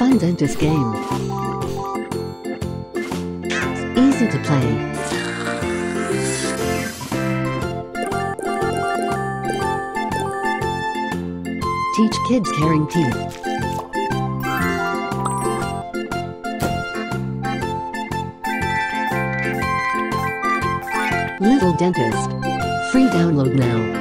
Fun dentist game. Easy to play. Teach kids caring teeth. Little Dentist. Free download now.